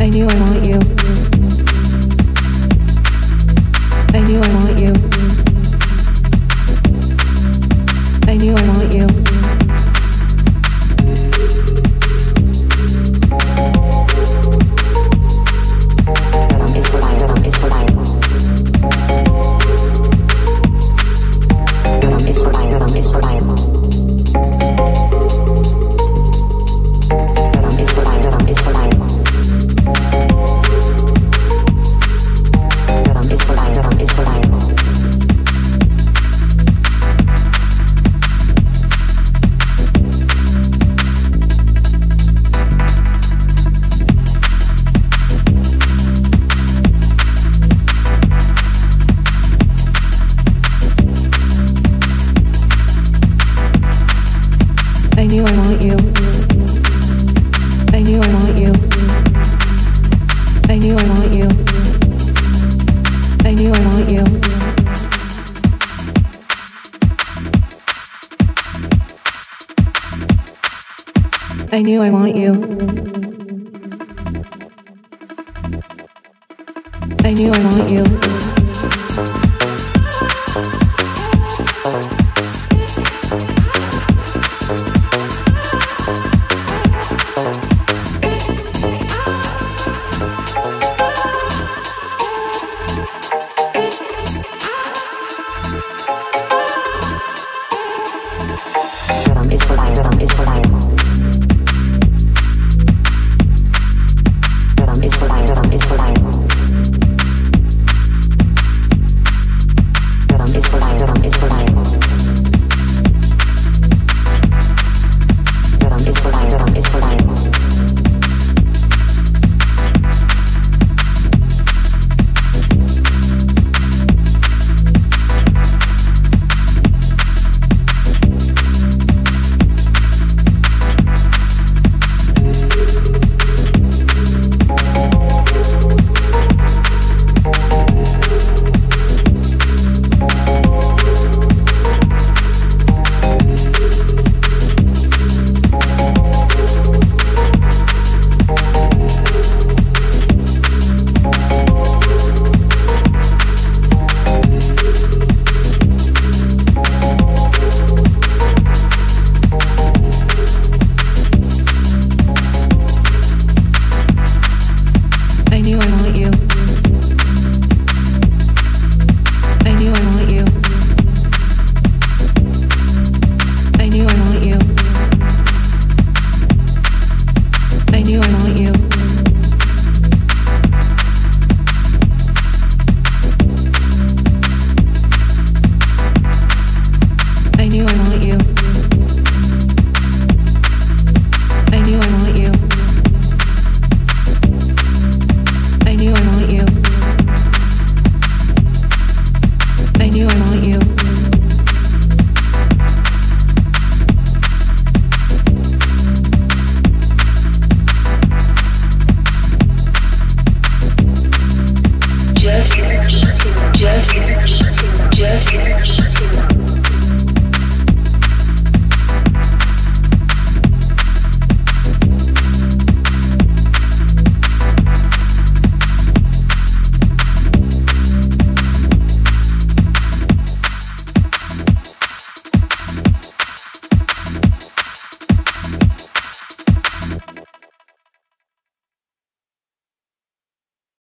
I knew I want you. I knew I want you. I knew I want you. I knew I want you. I knew I want you. I knew I want you.